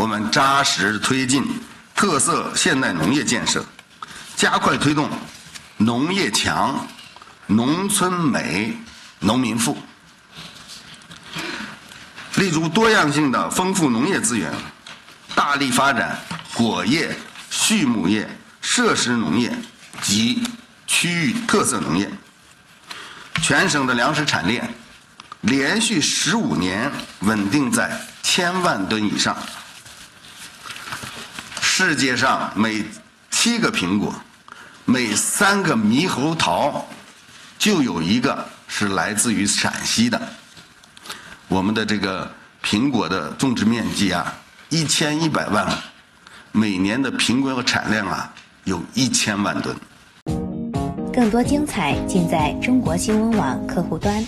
我们扎实推进特色现代农业建设，加快推动农业强、农村美、农民富，立足多样性的丰富农业资源，大力发展果业、畜牧业、设施农业及区域特色农业。全省的粮食产链连续十五年稳定在千万吨以上。世界上每七个苹果，每三个猕猴桃，就有一个是来自于陕西的。我们的这个苹果的种植面积啊，一千一百万亩，每年的苹果产量啊，有一千万吨。更多精彩尽在中国新闻网客户端。